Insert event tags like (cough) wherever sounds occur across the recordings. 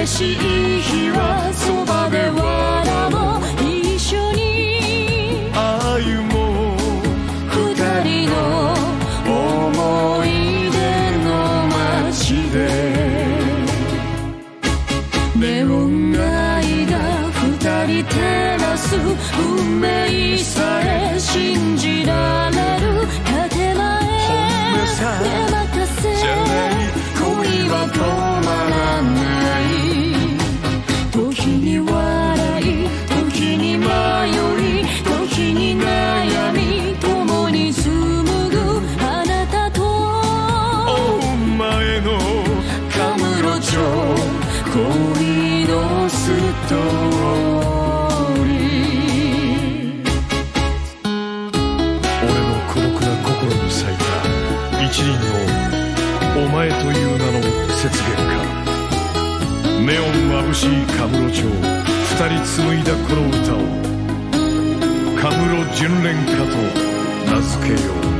嬉しい日はそばで笑カムロ町二人紡いだこの歌をカムロ巡恋歌と名付けよう。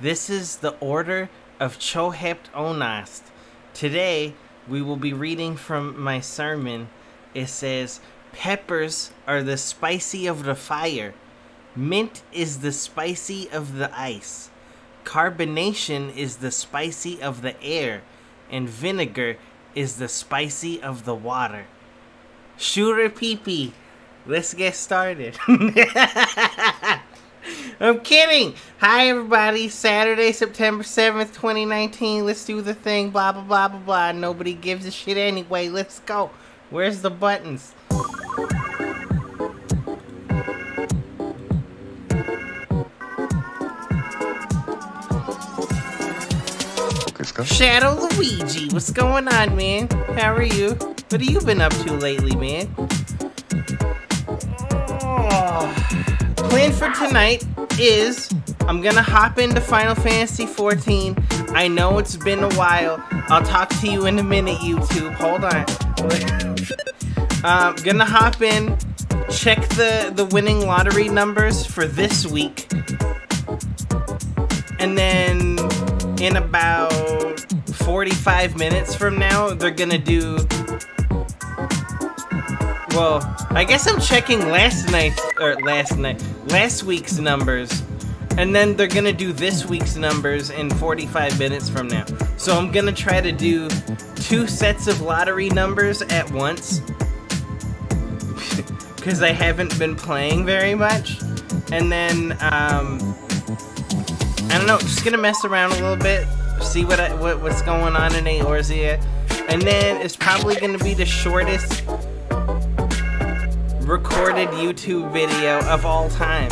This is the Order of Chohept Onast. Today, we will be reading from my sermon. It says, Peppers are the spicy of the fire, mint is the spicy of the ice, carbonation is the spicy of the air, and vinegar is the spicy of the water. Shure peepee. Let's get started. (laughs) I'm kidding. Hi, everybody. Saturday, September 7th, 2019. Let's do the thing. Blah, blah, blah, blah, blah. Nobody gives a shit anyway. Let's go. Where's the buttons? Shadow Luigi, what's going on, man? How are you? What have you been up to lately, man? Oh. Plan for tonight is I'm gonna hop into Final Fantasy 14. I know it's been a while. I'll talk to you in a minute, YouTube. Hold on. (laughs) um, gonna hop in, check the the winning lottery numbers for this week, and then in about 45 minutes from now, they're gonna do. Well, I guess I'm checking last night or last night, last week's numbers, and then they're gonna do this week's numbers in 45 minutes from now. So I'm gonna try to do two sets of lottery numbers at once (laughs) because I haven't been playing very much, and then um, I don't know, just gonna mess around a little bit, see what, I, what what's going on in Eorzea, and then it's probably gonna be the shortest recorded YouTube video of all time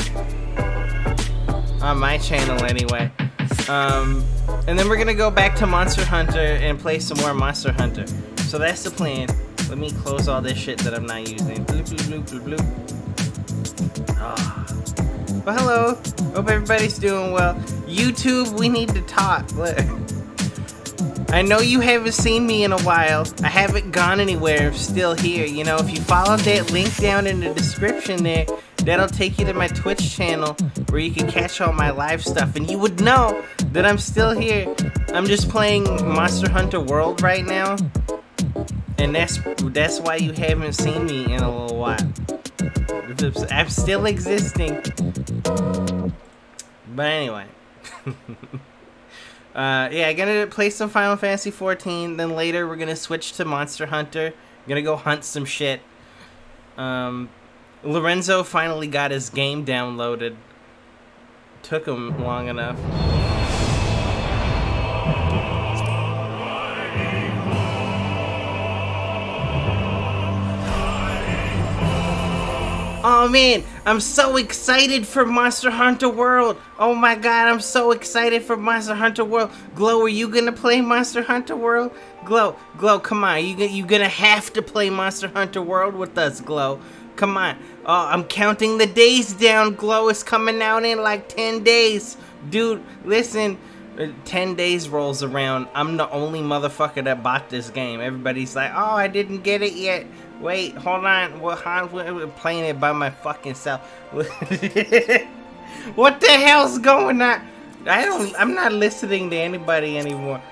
on my channel, anyway. Um, and then we're gonna go back to Monster Hunter and play some more Monster Hunter. So that's the plan. Let me close all this shit that I'm not using. Bloop, bloop, bloop, bloop, bloop. Ah. Well, hello. Hope everybody's doing well. YouTube, we need to talk. (laughs) Look. I know you haven't seen me in a while. I haven't gone anywhere. I'm still here. You know, if you follow that link down in the description there, that'll take you to my Twitch channel where you can catch all my live stuff. And you would know that I'm still here. I'm just playing Monster Hunter World right now. And that's that's why you haven't seen me in a little while. I'm still existing. But anyway. (laughs) uh, yeah, I'm gonna play some Final Fantasy 14. Then later we're gonna switch to Monster Hunter. I'm gonna go hunt some shit. Um, Lorenzo finally got his game downloaded. Took him long enough. Oh man, I'm so excited for Monster Hunter World. Oh my god, I'm so excited for Monster Hunter World. Glow, are you gonna play Monster Hunter World? Glow, Glow, come on. You you gonna have to play Monster Hunter World with us, Glow. Come on. Oh, I'm counting the days down. Glow is coming out in like 10 days. Dude, listen. uh, 10 days rolls around. I'm the only motherfucker that bought this game. Everybody's like, oh, I didn't get it yet. Wait, hold on. Well, I'm playing it by my fucking self. (laughs) what the hell's going on? I don't. I'm not listening to anybody anymore.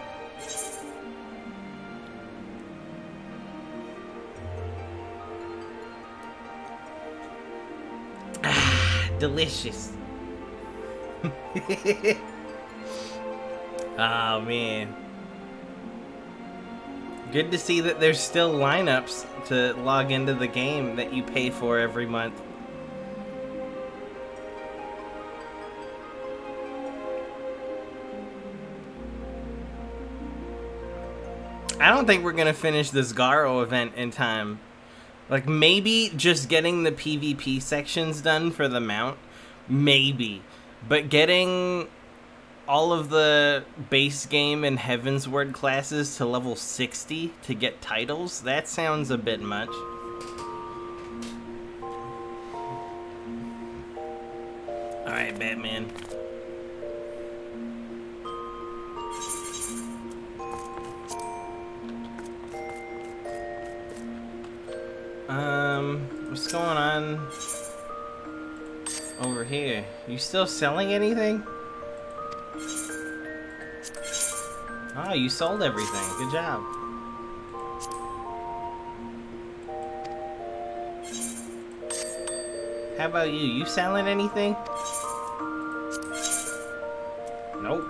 Ah, (sighs) delicious. (laughs) oh man. Good to see that there's still lineups to log into the game that you pay for every month. I don't think we're gonna finish this Garo event in time. Like maybe just getting the PvP sections done for the mount, maybe, but getting all of the base game and Heavensward classes to level 60 to get titles, that sounds a bit much. Alright, Batman. Um, what's going on over here. You still selling anything? You sold everything. Good job. How about you? You selling anything? Nope.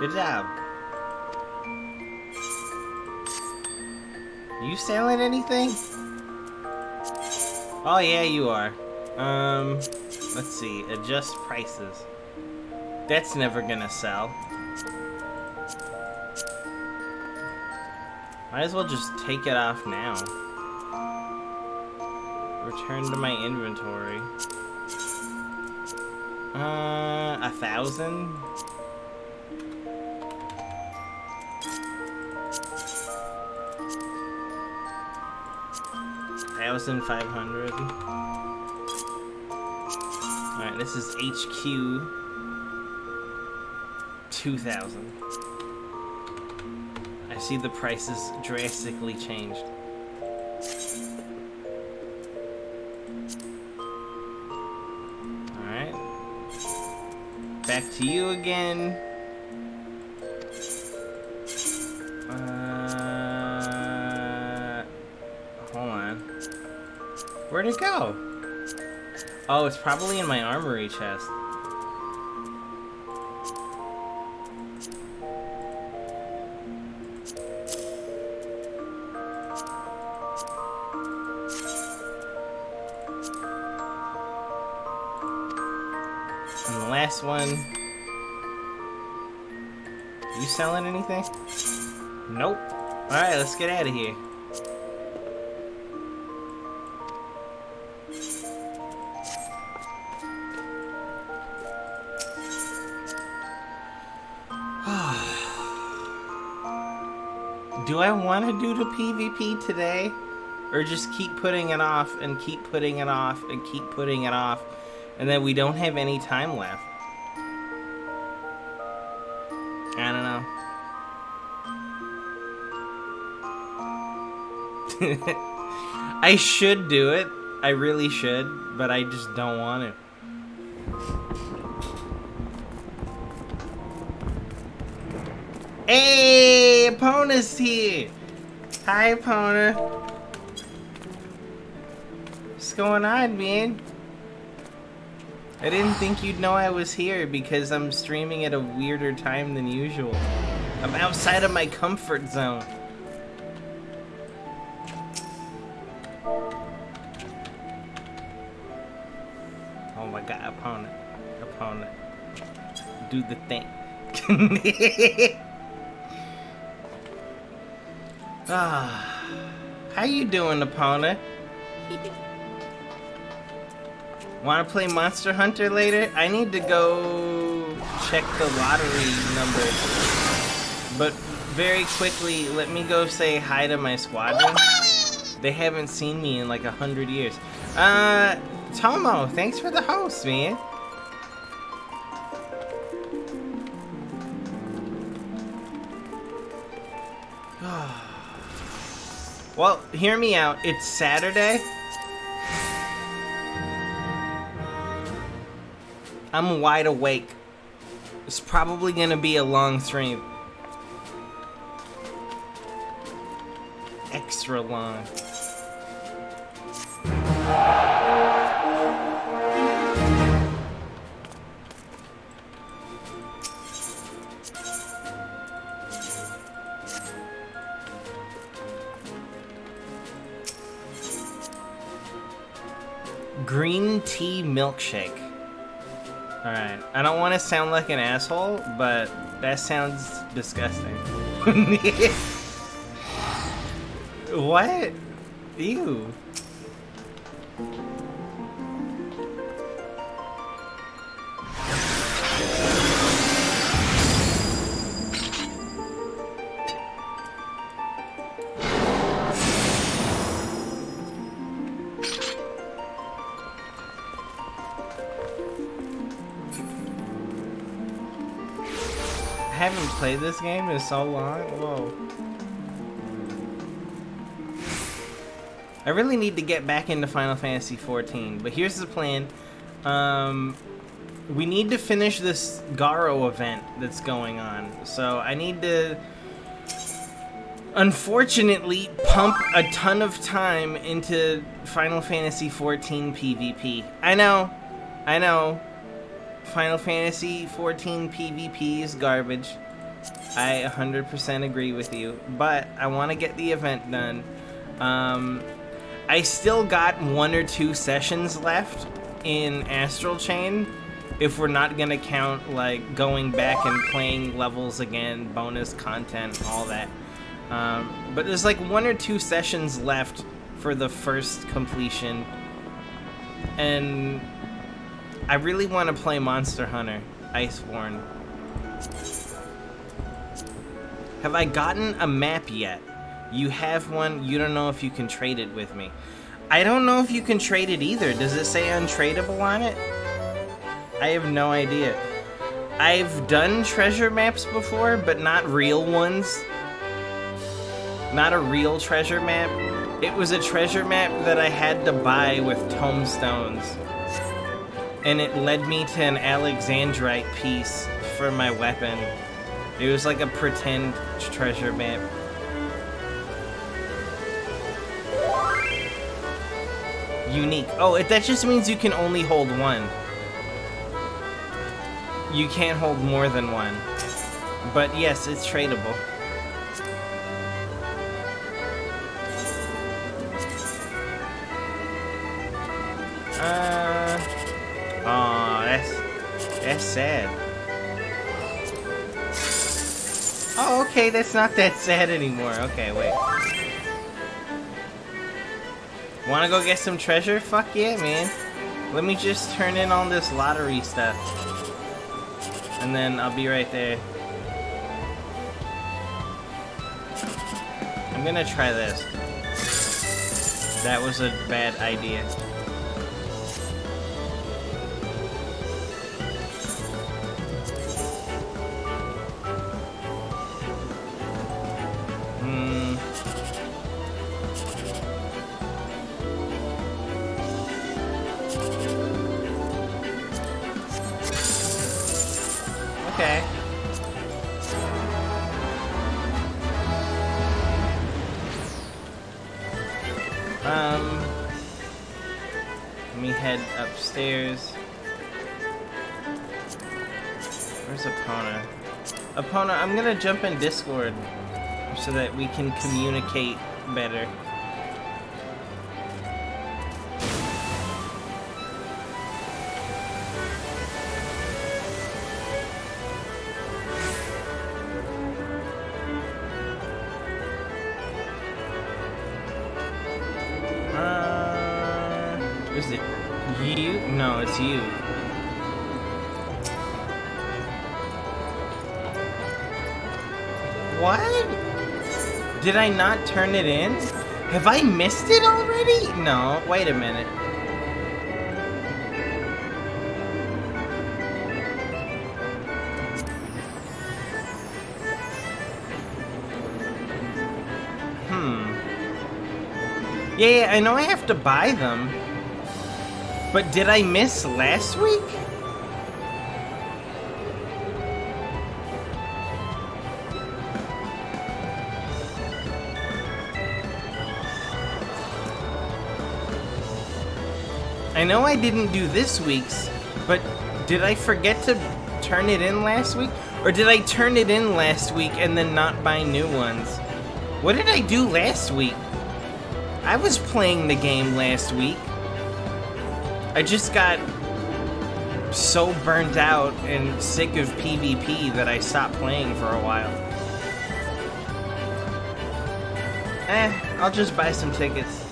Good job. You selling anything? Oh yeah, you are. Um, let's see. Adjust prices. That's never gonna sell. Might as well just take it off now. Return to my inventory. Uh, a thousand? Thousand five hundred. Alright, this is HQ. Two thousand. See the prices drastically changed. Alright. Back to you again. Uh, hold on. Where'd it go? Oh, it's probably in my armory chest. One. You selling anything? Nope. Alright, let's get out of here. (sighs) do I want to do the PvP today? Or just keep putting it off and keep putting it off and keep putting it off and then we don't have any time left? (laughs) I should do it. I really should, but I just don't want to. Hey, Epona's here. Hi, Epona. What's going on, man? I didn't think you'd know I was here because I'm streaming at a weirder time than usual. I'm outside of my comfort zone. Do the thing. (laughs) ah. How you doing, Epona? Want to play Monster Hunter later? I need to go check the lottery numbers. But very quickly, let me go say hi to my squadron. They haven't seen me in like a hundred years. Uh, Tomo, thanks for the host, man. Well, hear me out. It's Saturday. I'm wide awake. It's probably gonna be a long stream. Extra long. Green tea milkshake. Alright, I don't want to sound like an asshole, but that sounds disgusting. (laughs) what? Ew. This game in so long. Whoa. I really need to get back into Final Fantasy 14, but here's the plan. Um, we need to finish this Garo event that's going on. So I need to, unfortunately, pump a ton of time into Final Fantasy 14 PvP. I know, I know, Final Fantasy 14 PvP is garbage. I 100% agree with you, but I want to get the event done. Um, I still got one or two sessions left in Astral Chain if we're not gonna count like going back and playing levels again, bonus content, all that. Um, but there's like one or two sessions left for the first completion, and I really want to play Monster Hunter Iceborne. Have I gotten a map yet? You have one, you don't know if you can trade it with me. I don't know if you can trade it either. Does it say untradeable on it? I have no idea. I've done treasure maps before, but not real ones. Not a real treasure map. It was a treasure map that I had to buy with tomestones. And it led me to an Alexandrite piece for my weapon. It was like a pretend treasure map. Unique. Oh, it, that just means you can only hold one. You can't hold more than one. But yes, it's tradable. Okay, that's not that sad anymore. Okay, wait. Wanna go get some treasure? Fuck yeah, man. Let me just turn in on this lottery stuff. And then I'll be right there. I'm gonna try this. That was a bad idea. Jump in Discord so that we can communicate better. Did I not turn it in? Have I missed it already? No, wait a minute. Hmm. Yeah, yeah, I know I have to buy them. But did I miss last week? Know I didn't do this week's, but did I forget to turn it in last week? Or did I turn it in last week and then not buy new ones? What did I do last week? I was playing the game last week. I just got so burnt out and sick of PvP that I stopped playing for a while. Eh, I'll just buy some tickets.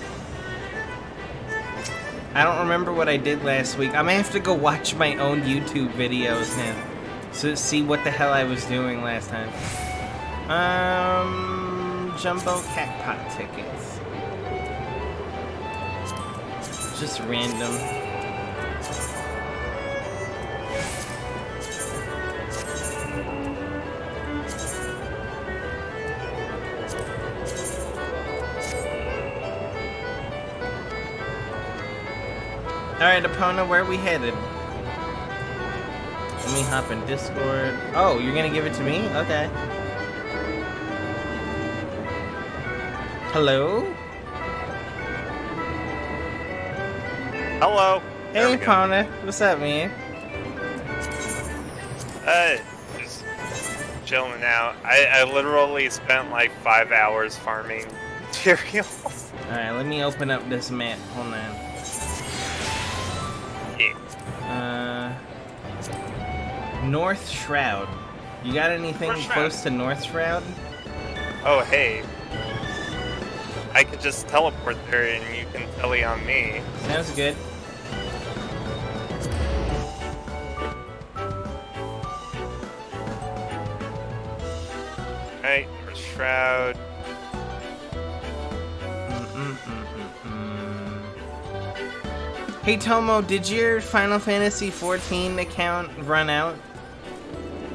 I don't remember what I did last week. I may have to go watch my own YouTube videos now to see what the hell I was doing last time. Um, jumbo Cactpot tickets. Just random. Alright, Epona, where are we headed? Let me hop in Discord. Oh, you're gonna give it to me? Okay. Hello? Hello. There Hey, we go. Epona. What's up, man? Uh, just chilling out. I, I literally spent like five hours farming (laughs) materials. Alright, let me open up this map. Hold on. Uh, North Shroud. You got anything North close to North Shroud? Oh, hey. I could just teleport there and you can telly on me. Sounds good. Right, or Shroud. Hey Tomo, did your Final Fantasy XIV account run out?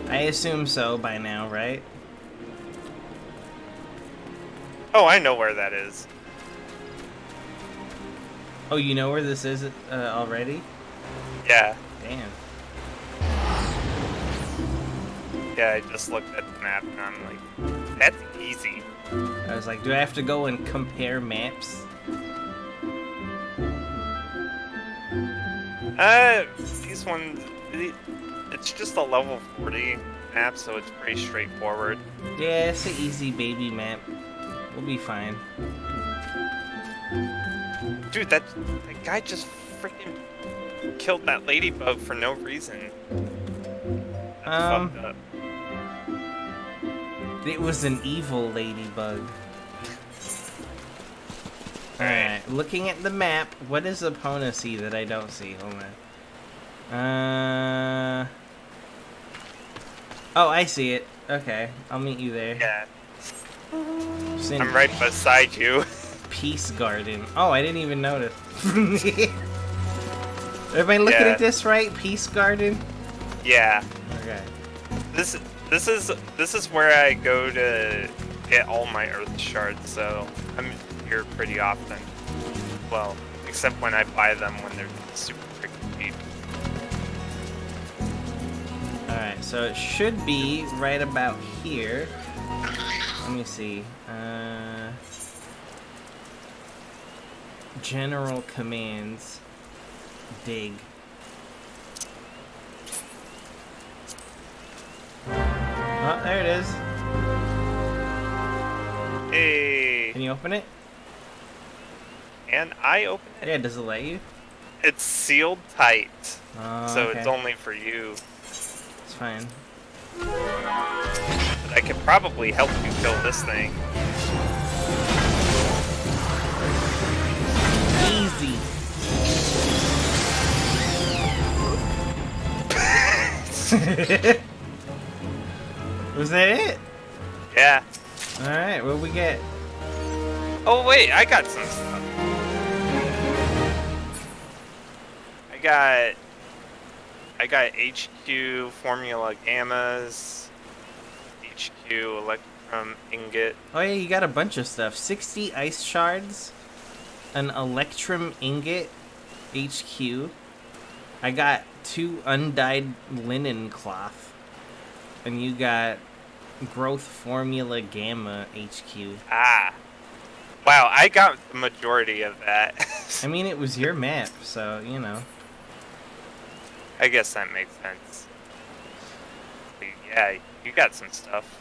I assume so by now, right? Oh, I know where that is. Oh, you know where this is uh, already? Yeah. Damn. Yeah, I just looked at the map and I'm like, that's easy. I was like, do I have to go and compare maps? Uh, these ones, it's just a level 40 map, so it's pretty straightforward. Yeah, it's an easy baby map. We'll be fine. Dude, that, that guy just freaking killed that ladybug for no reason. That's Um, fucked up. It was an evil ladybug. Alright, looking at the map, what does Epona see that I don't see? Hold on. Uh. Oh, I see it. Okay, I'll meet you there. Yeah, I'm right beside you. (laughs) Peace Garden. Oh, I didn't even notice. (laughs) Am I looking Yeah. at this right? Peace Garden? yeah, Okay. this this is this is where I go to get all my earth shards. So I'm here pretty often. Well, except when I buy them when they're super freaking cheap. Alright, so it should be right about here. Let me see. Uh, general commands. Dig. Oh, there it is. Hey, Can you open it? And I open it. Yeah, does it let you? It's sealed tight, Oh, so okay. it's only for you. It's fine. But I could probably help you kill this thing. Easy. (laughs) Was that it? Yeah. Alright, what we get? Oh wait, I got some got I got HQ Formula Gammas, HQ Electrum Ingot. Oh yeah, you got a bunch of stuff. 60 ice shards, an electrum ingot, HQ. I got two undyed linen cloth. And you got growth formula gamma HQ. Ah. Wow, I got the majority of that. I mean, it was your map, so, you know. I guess that makes sense. But yeah, you got some stuff.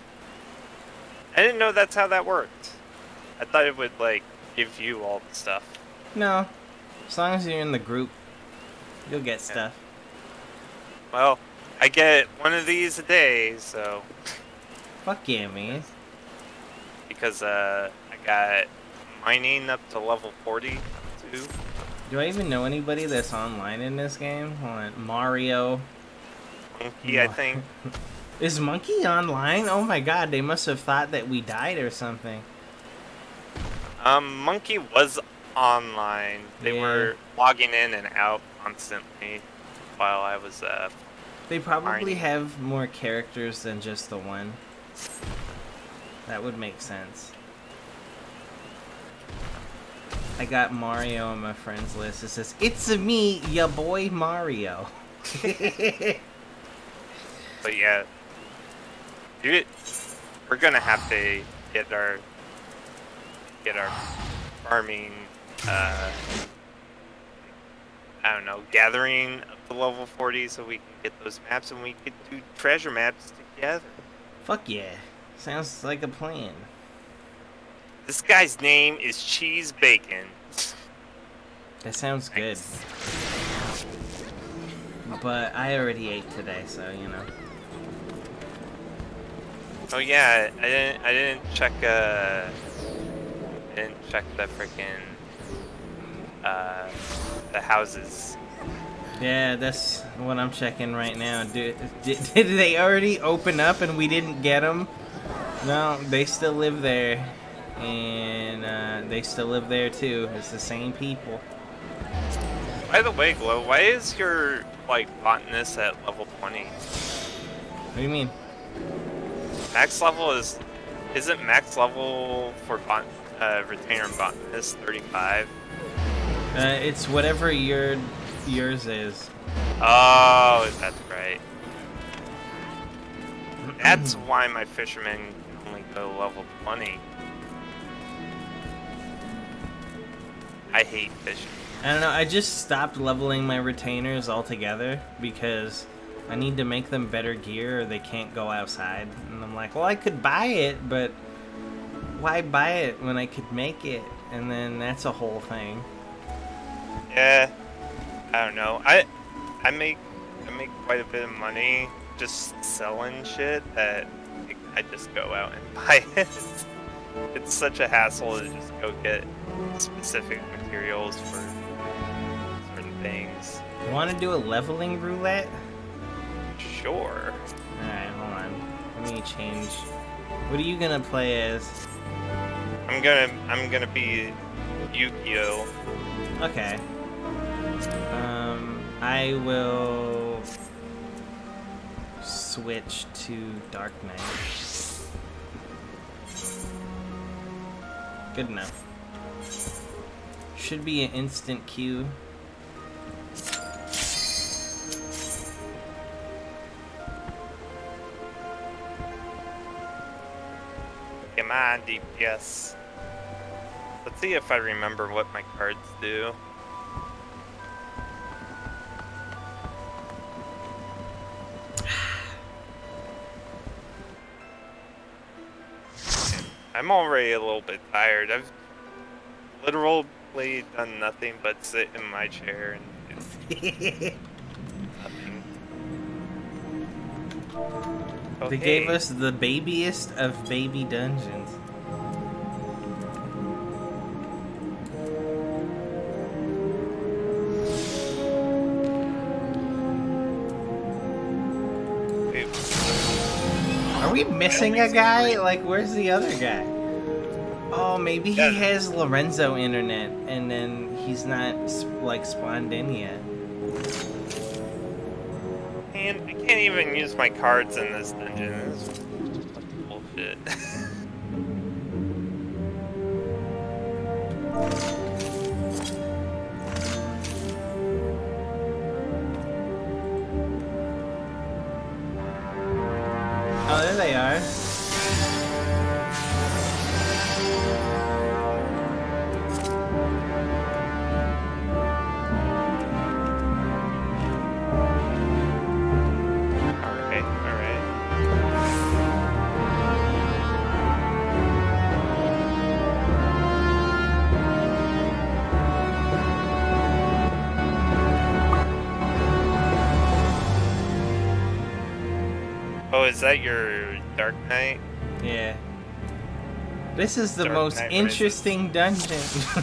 I didn't know that's how that worked. I thought it would like give you all the stuff. No. As long as you're in the group, you'll get stuff. Well, I get one of these a day, so Fuck yeah, man. because uh, I got mining up to level 40 too. Do I even know anybody that's online in this game? Hold on. Mario. Monkey, I think. (laughs) Is Monkey online? Oh my god, they must have thought that we died or something. Um, Monkey was online. They Yeah. were logging in and out constantly while I was uh. They probably Mining. have more characters than just the one. That would make sense. I got Mario on my friends list. It says, "It's a me, ya boy Mario." (laughs) But yeah, you, we're gonna have to get our get our farming. Uh, I don't know, gathering up to level 40 so we can get those maps and we can do treasure maps together. Fuck yeah! Sounds like a plan. This guy's name is Cheese Bacon. That sounds good. But I already ate today, so you know. Oh yeah, I didn't I didn't check uh I didn't check the freaking uh the houses. Yeah, that's what I'm checking right now. Did, did, (laughs) did they already open up and we didn't get them? No, they still live there. And uh, they still live there too. It's the same people. By the way, Glow, why is your like botanist at level 20? What do you mean? Max level is isn't max level for bot, uh, retainer and botanist 35? Uh, it's whatever your yours is. Oh, that's right. (clears throat) That's why my fisherman can only go level 20. I hate fishing. I don't know. I just stopped leveling my retainers altogether because I need to make them better gear or they can't go outside. And I'm like, well, I could buy it, but why buy it when I could make it? And then that's a whole thing. Yeah, I don't know. I I make I make quite a bit of money just selling shit that I just go out and (laughs) buy it. It's such a hassle to just go get specific materials for certain things. Want to do a leveling roulette? Sure. Alright, hold on. Let me change. What are you gonna play as? I'm gonna I'm gonna be Yu-Gi-Oh. Okay. Um, I will switch to Dark Knight. Good enough. Should be an instant queue. Come on, DPS. Let's see if I remember what my cards do. I'm already a little bit tired. I've literally done nothing but sit in my chair and do (laughs) nothing. They gave us the babiest of baby dungeons. Missing a guy? Like, where's the other guy? Oh, maybe he has Lorenzo internet, and then he's not like spawned in yet. Man, I can't even use my cards in this dungeon. This is bullshit. (laughs) that your Dark Knight? Yeah. This is the Dark most Knight Rises. interesting dungeon. (laughs)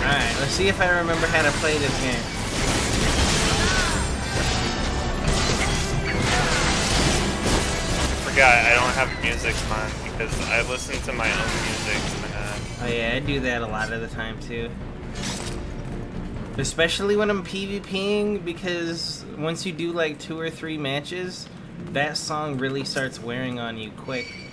Alright, let's see if I remember how to play this game. I forgot I don't have music on because I listen to my own music Oh yeah, I do that a lot of the time too. Especially when I'm PvPing, because once you do like two or three matches, that song really starts wearing on you quick.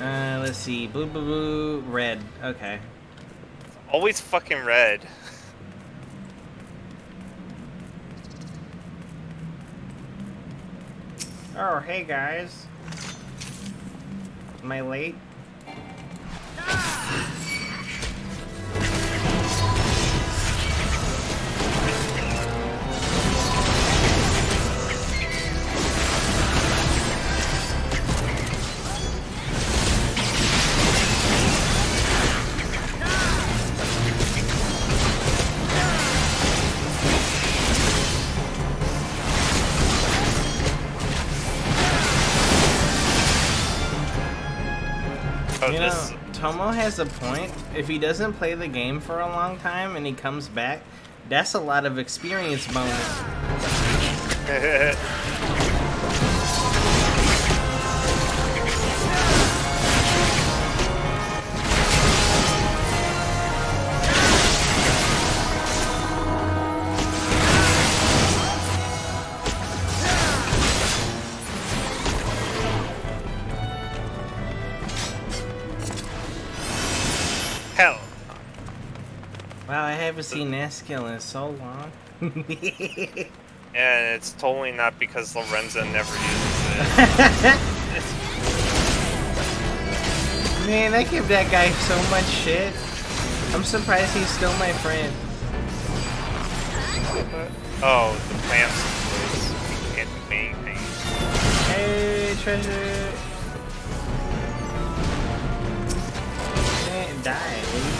Uh, let's see. Boo boo boo. Red. Okay. Always fucking red. Oh, hey guys. Am I late? Oh, Tomo has a point. If he doesn't play the game for a long time and he comes back, that's a lot of experience bonus. (laughs) haven't seen skill in so long. (laughs) yeah, it's totally not because Lorenza never uses it. (laughs) Man, I give that guy so much shit. I'm surprised he's still my friend. oh, the plants. Can't do anything. Hey, treasure. Man, die.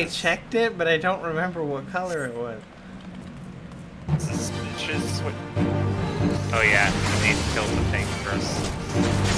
I checked it, but I don't remember what color it was. Suspicious. Oh yeah, I need to kill the thing first.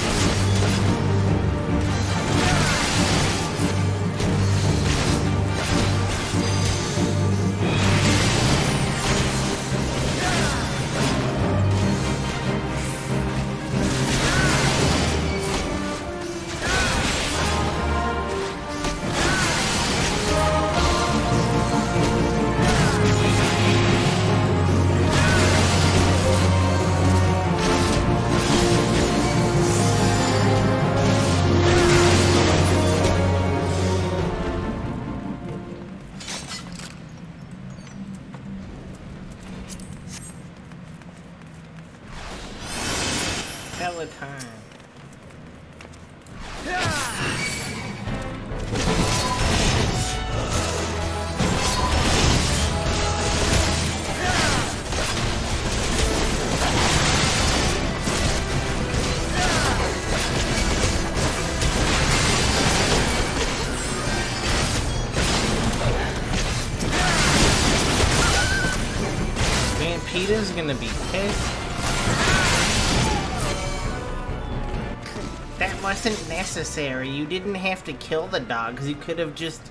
That wasn't necessary. You didn't have to kill the dogs. You could have just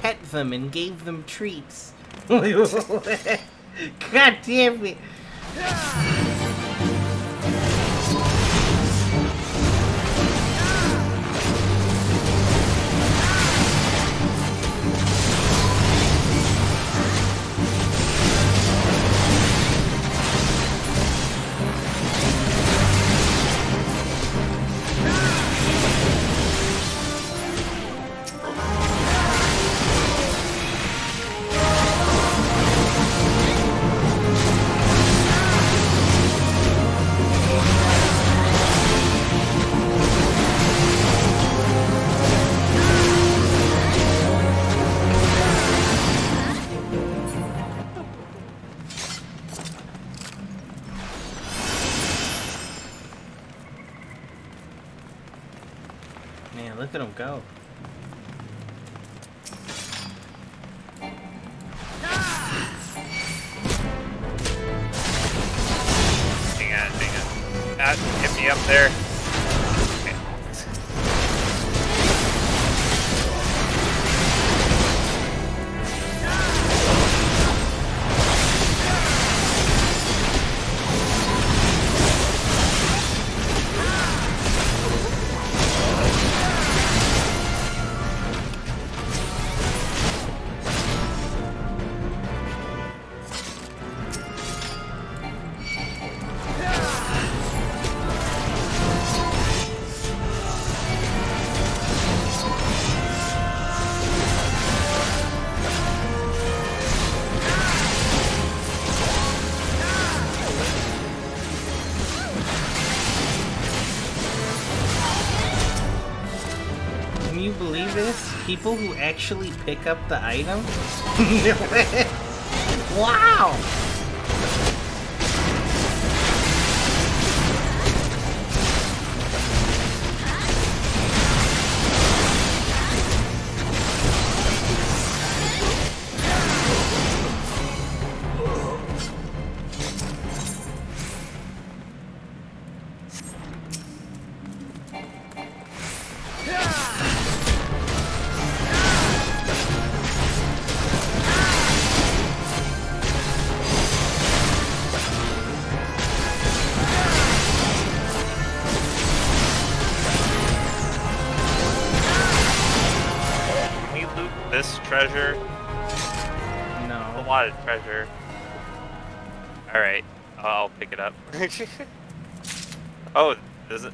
pet them and gave them treats. (laughs) God damn it. Actually pick up the item? (laughs) wow! (laughs) oh, does it?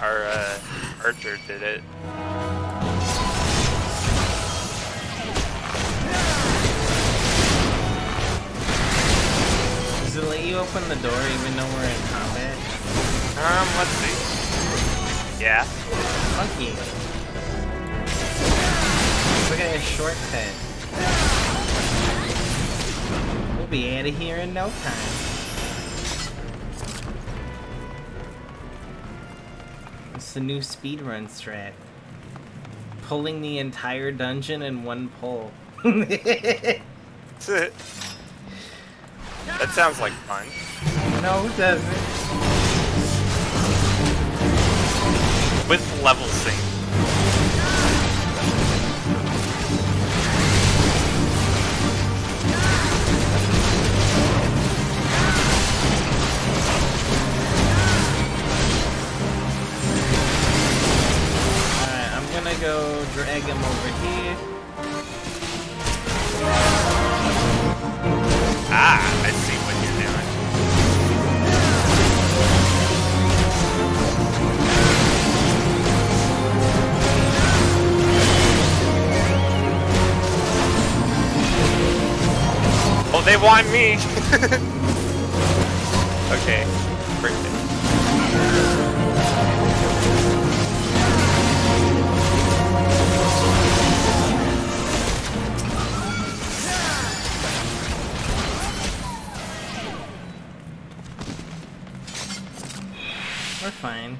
Our uh, archer did it. Does it let you open the door even though we're in combat? Um, let's see. Yeah. Fuck you. Look at this shortcut. We'll be out of here in no time. The new speedrun strat. pulling the entire dungeon in one pull. (laughs) that sounds like fun. No, it doesn't. They want me! (laughs) okay, perfect. We're fine.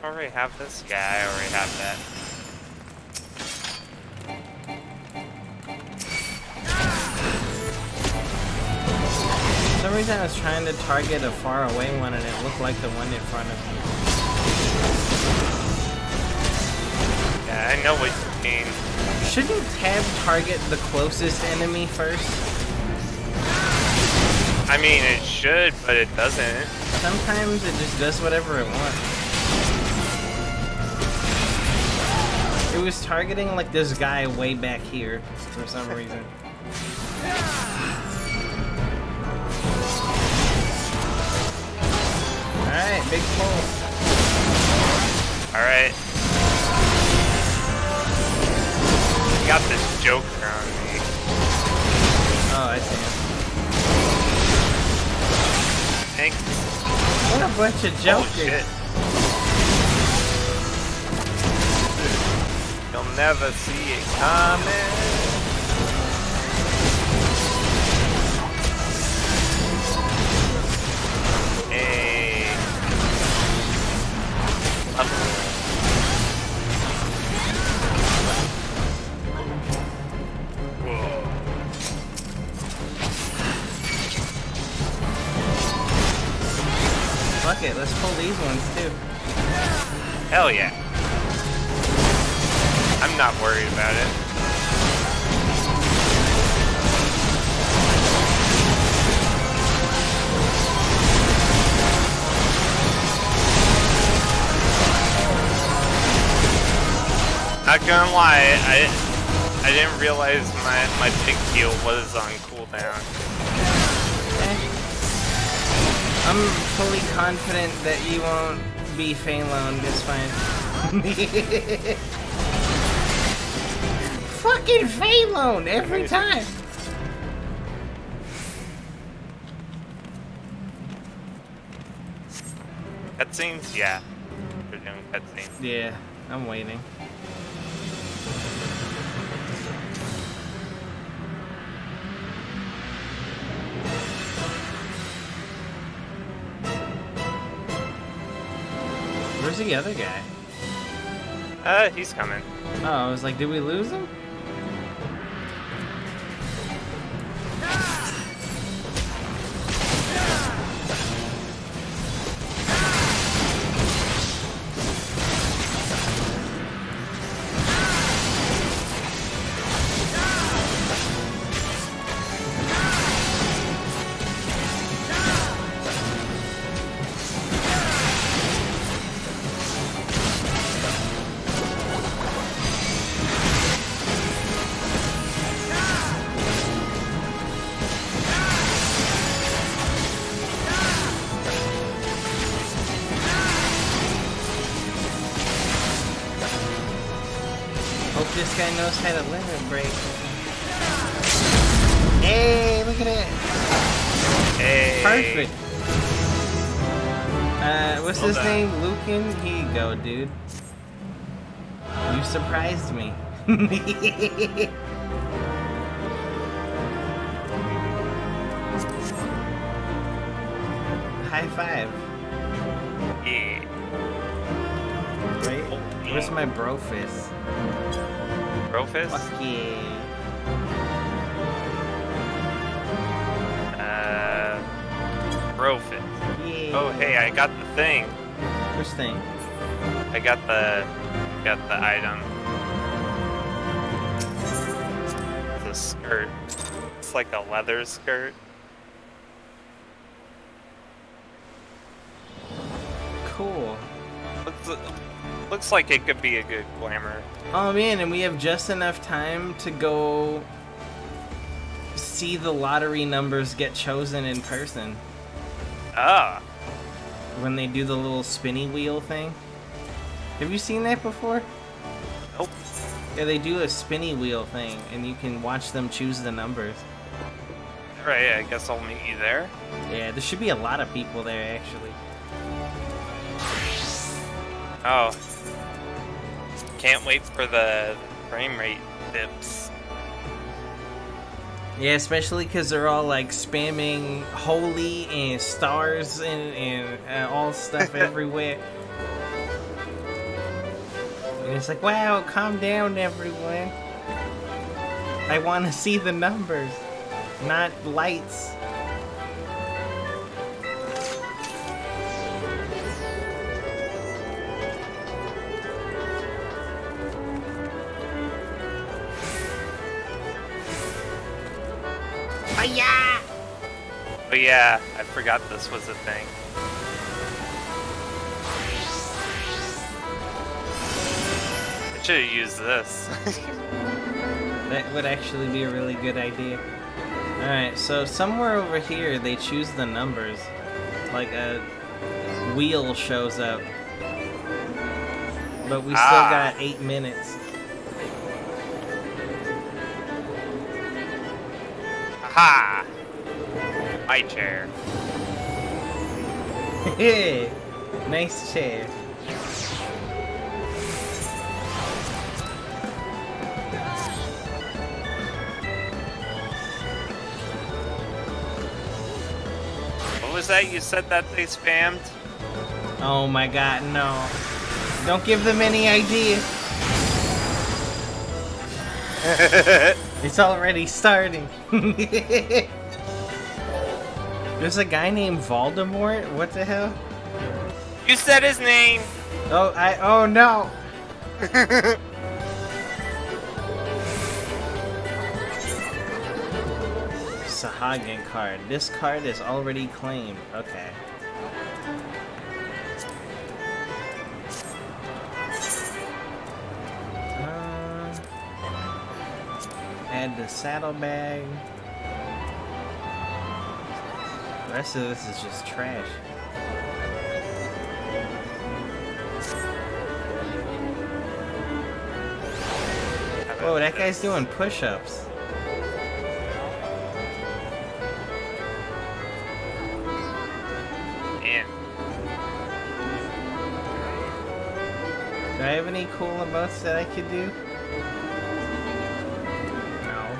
I already have this guy, I already have that. Reason I was trying to target a far away one and it looked like the one in front of me. Yeah, I know what you mean. Shouldn't tab target the closest enemy first? I mean, it should, but it doesn't. Sometimes it just does whatever it wants. It was targeting like this guy way back here for some reason. (laughs) Alright, big pull. Alright. You got this Joker on me. Oh, I see him. Thanks. What a bunch of Oh, jokers. shit. You'll never see it coming. Fuck it, let's pull these ones too. Hell yeah. I'm not worried about it. Not gonna lie, I I didn't realize my my big heal was on cooldown. I'm fully confident that you won't be Feilong, it's fine. (laughs) Fucking Feilong every time! Cutscenes, yeah. They're doing cutscenes. Yeah, I'm waiting. The other guy? Uh, he's coming. Oh, I was like, did we lose him? (laughs) High five. Yeah. Right? Where's my brofist? Brofist? Fuck yeah. Uh, Brofist. Yeah. Oh, hey, I got the thing. Which thing? I got the, got the item. Skirt. It's like a leather skirt. Cool. Looks, looks like it could be a good glamour. Oh man, and we have just enough time to go see the lottery numbers get chosen in person Ah, when they do the little spinny wheel thing. Have you seen that before? nope. Yeah, they do a spinny wheel thing, and you can watch them choose the numbers. Right, I guess I'll meet you there. Yeah, there should be a lot of people there actually. Oh. Can't wait for the frame rate dips. Yeah, especially because they're all like spamming holy and stars and, and, and all stuff (laughs) everywhere. And it's like, wow, calm down, everyone. I want to see the numbers, not lights. Oh yeah! Oh yeah, I forgot this was a thing. Should have used this. (laughs) That would actually be a really good idea. Alright, so somewhere over here they choose the numbers. Like a wheel shows up. But we still Ah. got eight minutes. Aha! My chair. (laughs) Hey, nice chair. Was that you said that they spammed? Oh my god, no. Don't give them any idea. (laughs) It's already starting. (laughs) There's a guy named Voldemort? What the hell? You said his name! Oh, I. Oh no! (laughs) Sahagin card. This card is already claimed. Okay. Um, add the saddlebag. The rest of this is just trash. Whoa, that guy's doing push-ups. Any cool emotes that I could do? No.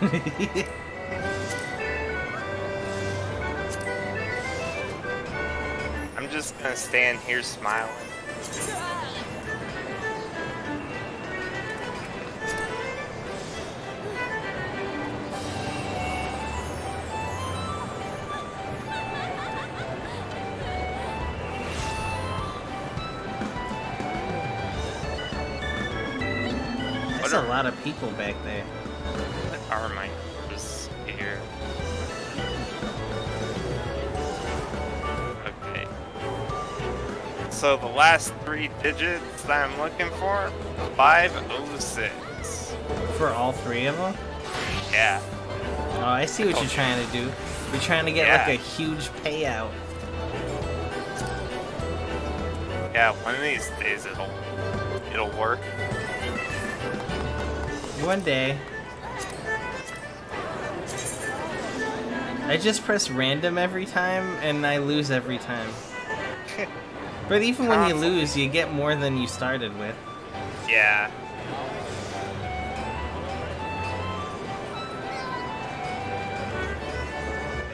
(laughs) I'm just gonna stand here smiling. People back there. Are my numbers here? Okay. So the last three digits that I'm looking for, 506. For all three of them? Yeah. Oh, I see what you're trying to do. You're trying to get Yeah. like a huge payout. Yeah, one of these days it'll it'll work. One day. I just press random every time and I lose every time. (laughs) But even when you lose, you get more than you started with. Yeah.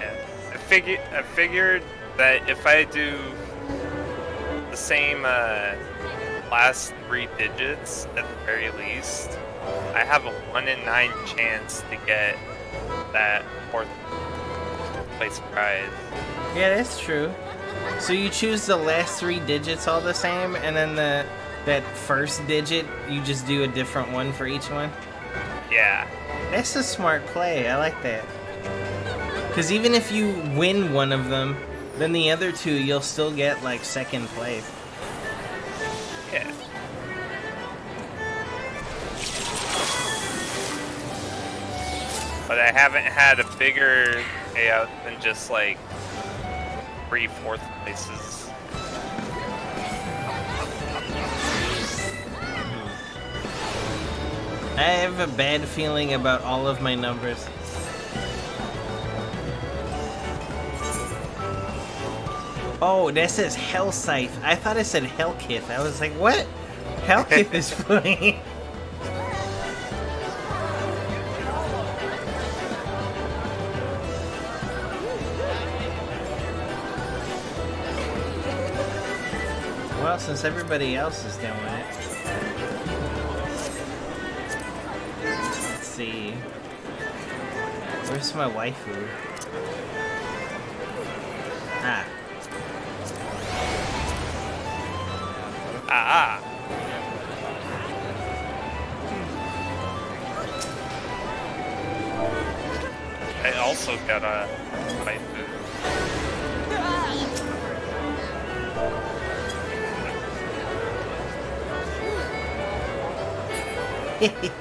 Yeah. I figured I figured that if I do the same uh, last three digits at the very least, I have a one in nine chance to get that fourth place prize. Yeah, that's true. So you choose the last three digits all the same, and then the that first digit you just do a different one for each one. Yeah. That's a smart play. I like that. Because even if you win one of them, then the other two you'll still get like second place. But I haven't had a bigger payout than just like three fourth places. I have a bad feeling about all of my numbers. Oh, that says Hellscythe. I thought it said Hellkith. I was like, what? Hellkith is (laughs) funny. Since everybody else is doing it. Let's see. Where's my waifu? Ah. Ah. I also got a Hehehehe (laughs)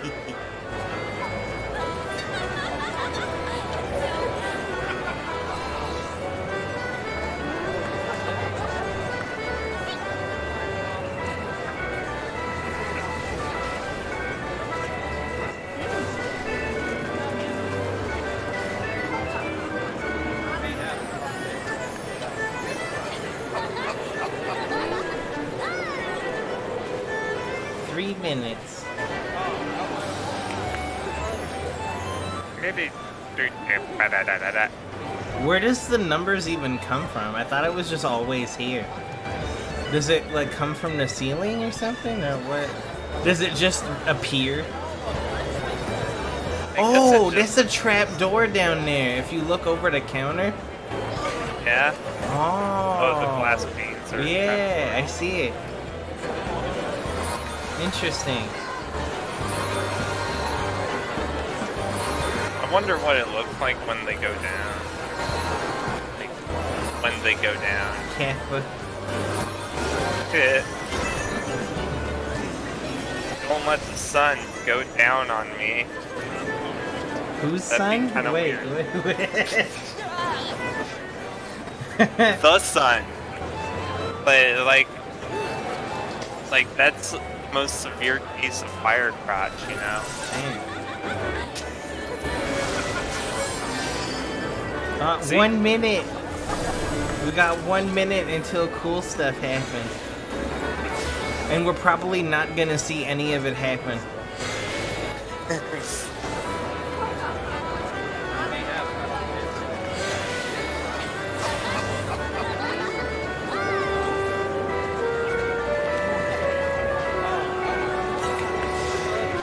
Where does the numbers even come from? I thought it was just always here. Does it like come from the ceiling or something, or what? Does it just appear? Oh, that's a trap door down there. If you look over the counter. Yeah? Oh. Oh, the glass panes are. Yeah, I see it. Interesting. I wonder what it looks like when they go down. They go down. Kappa. Shit. Don't let the sun go down on me. Whose That'd kinda Wait, wait, wait. The sun. But like, like that's the most severe case of fire crotch, you know. See? one minute. We got one minute until cool stuff happens. And we're probably not gonna see any of it happen.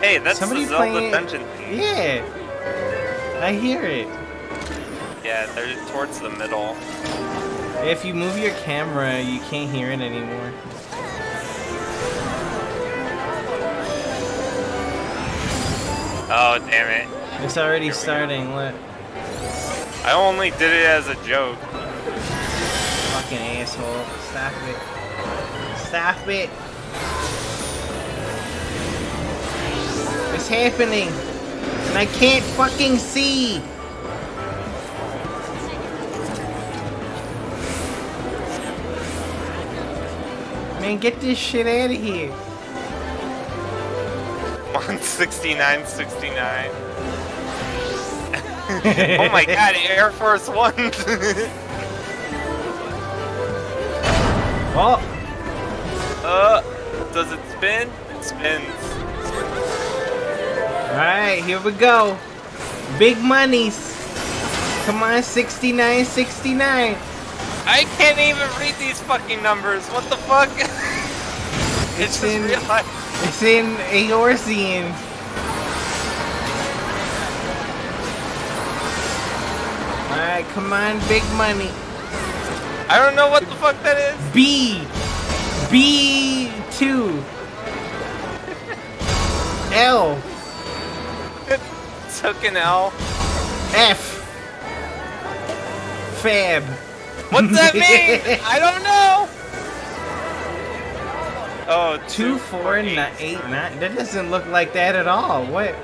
Hey, that's Somebody the Zelda playing- dungeon. Yeah. I hear it. Yeah, they're towards the middle. If you move your camera, you can't hear it anymore. Oh damn it! It's already Here we go. starting. Look. I only did it as a joke. Fucking asshole. Stop it. Stop it. It's happening. And I can't fucking see. Man, get this shit out of here. (laughs) 169, 69. (laughs) oh my god, Air Force One! (laughs) Oh, uh, does it spin? It spins. alright, here we go. Big monies. Come on, 69, 69. I can't even read these fucking numbers. What the fuck? (laughs) It's it's in- realized. It's in Eorzean. Alright, come on, big money. I don't know what the fuck that is. B. B2. (laughs) L. (laughs) Took an L. F. Fab. What's that (laughs) mean? I don't know. Oh, Two, four, eight. nine, eight, nine. That doesn't look like that at all. What?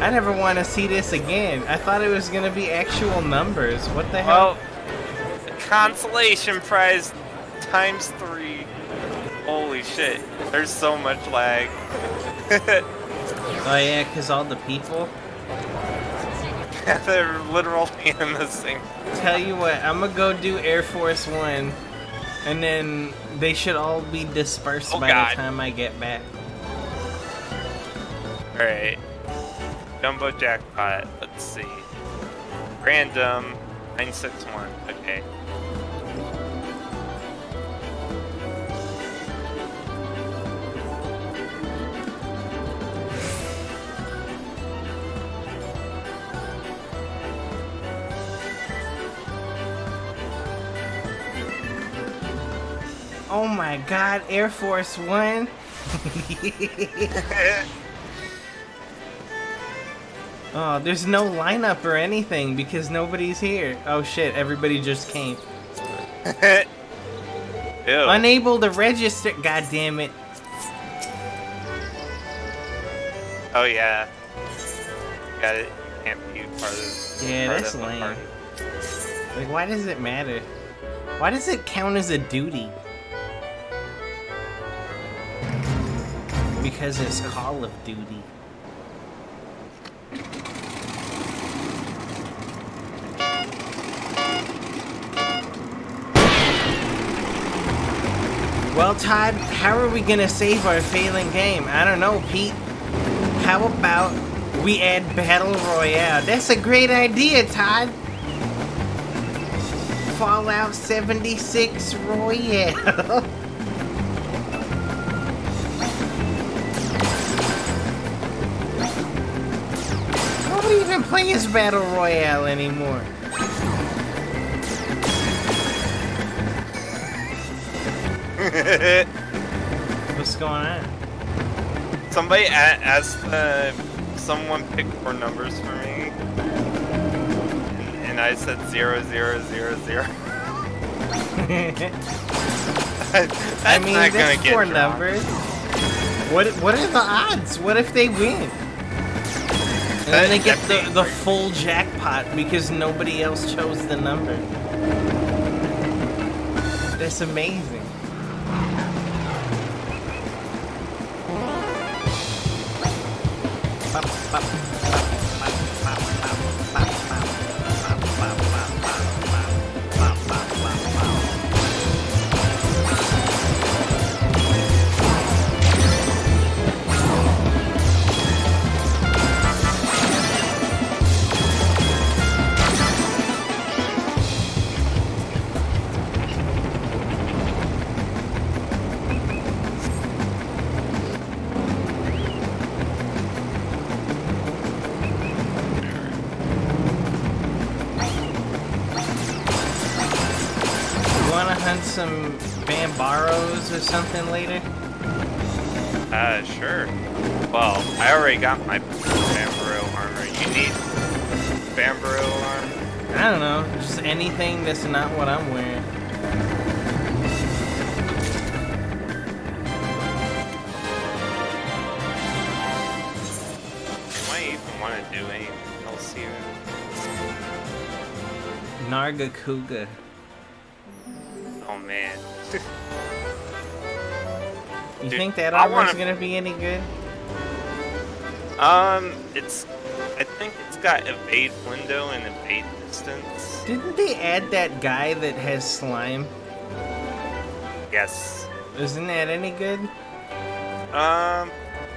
I never want to see this again. I thought it was gonna be actual numbers. What the hell? Well, consolation prize times three. Holy shit! There's so much lag. (laughs) Oh yeah, cause all the people. (laughs) They're literally (laughs) in the same. Tell you what, I'm gonna go do Air Force One, and then they should all be dispersed Oh, by God. the time I get back. All right. Jumbo jackpot. Let's see. Random. Nine six one. Okay. Oh my God, Air Force One. (laughs) Oh, there's no lineup or anything because nobody's here. Oh shit, everybody just came. (laughs) Unable to register. God damn it. oh yeah. Got it. You can't be part of. Yeah, part that's lame. party. Like, why does it matter? Why does it count as a duty? Because it's Call of Duty. Well, Todd, how are we gonna save our failing game? I don't know, Pete. How about we add Battle Royale? That's a great idea, Todd. Fallout 76 Royale. (laughs) Nobody even plays Battle Royale anymore. (laughs) What's going on? Somebody asked uh, someone pick four numbers for me, and, and I said zero zero zero zero. (laughs) That's I mean, not gonna that's get four drawn. numbers. What What are the odds? What if they win? And (laughs) then they get the, the (laughs) full jackpot because nobody else chose the number. That's amazing. You or something later? Uh, sure. Well, I already got my Banbaro armor. You need Banbaro armor? I don't know, just anything that's not what I'm wearing. Might even want to do anything else here. Nargacuga. You Dude, think that armor's wanna- gonna be any good? Um, it's. I think it's got evade window and evade distance. Didn't they add that guy that has slime? Yes. Isn't that any good? Um.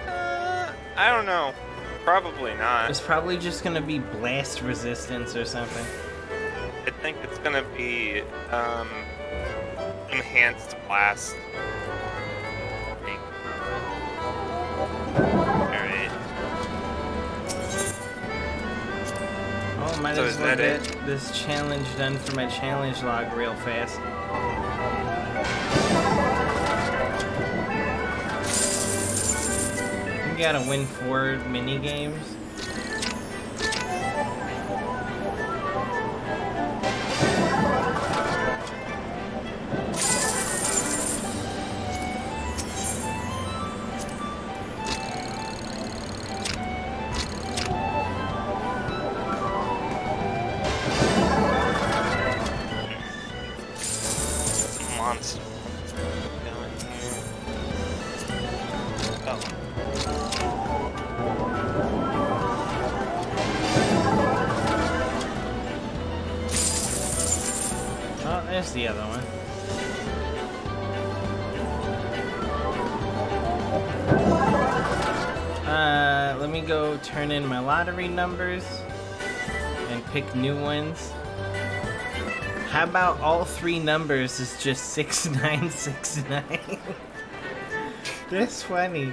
uh, I don't know. Probably not. It's probably just gonna be blast resistance or something. I think it's gonna be um, enhanced blast. Might So as well get it? this challenge done for my challenge log real fast. We gotta win four mini games. Monster. Oh. Oh, there's the other one. Uh, let me go turn in my lottery numbers and pick new ones. How about all three numbers is just 6969? (laughs) That's funny.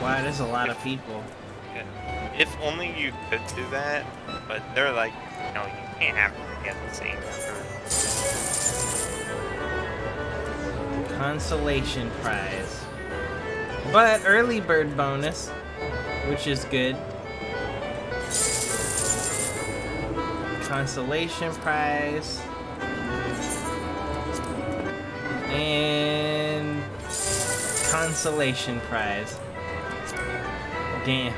Wow, there's a lot of people. Yeah. If only you could do that, but they're like, no, you can't have them get the same number. consolation prize. But early bird bonus, which is good. Consolation prize. And consolation prize. Damn.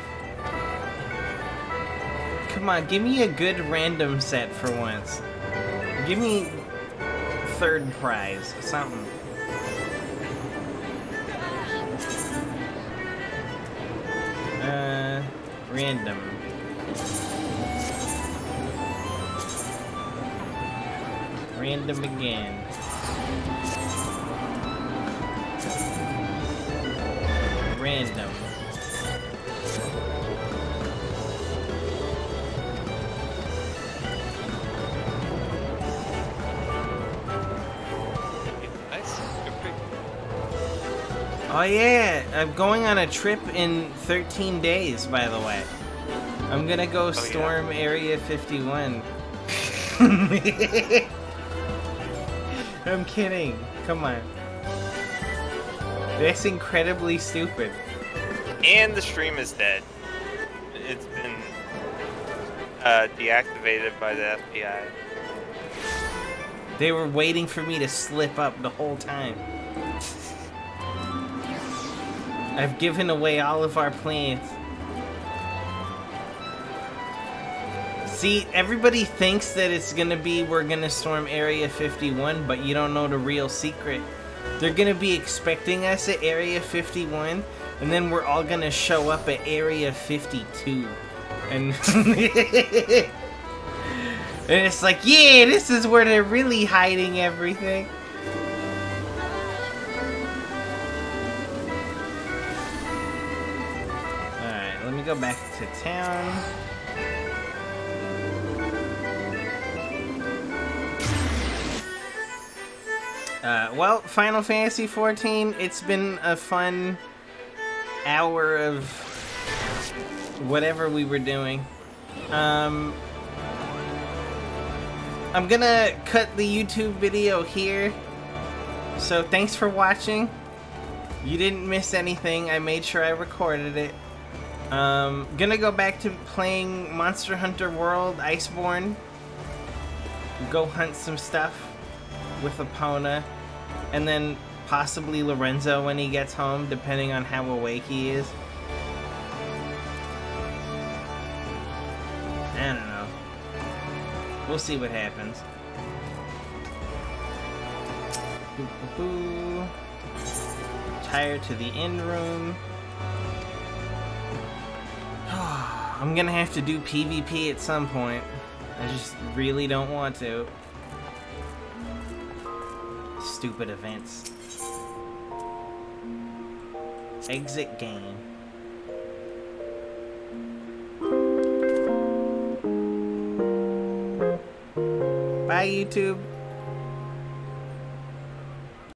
Come on, give me a good random set for once. Give me third prize, something. Random. Random again. Random. Nice. Good. Oh yeah, I'm going on a trip in 13 days, by the way. I'm gonna go yeah? storm Area 51. (laughs) I'm kidding. Come on. That's incredibly stupid. And the stream is dead. It's been uh, deactivated by the FBI. They were waiting for me to slip up the whole time. I've given away all of our plans. See, everybody thinks that it's gonna be we're gonna storm Area 51, but you don't know the real secret. They're gonna be expecting us at Area 51, and then we're all gonna show up at Area 52. And (laughs) And it's like, yeah, this is where they're really hiding everything. Go back to town. Uh, well, Final Fantasy XIV, it's been a fun hour of whatever we were doing. Um, I'm gonna cut the YouTube video here. So thanks for watching. You didn't miss anything. I made sure I recorded it. Um, gonna go back to playing Monster Hunter World Iceborne. Go hunt some stuff with Epona. And then possibly Lorenzo when he gets home, depending on how awake he is. I don't know. We'll see what happens. Boo, boo, boo. Tire to the end room. (sighs) I'm gonna have to do PvP at some point. I just really don't want to. Stupid events. Exit game. Bye, YouTube.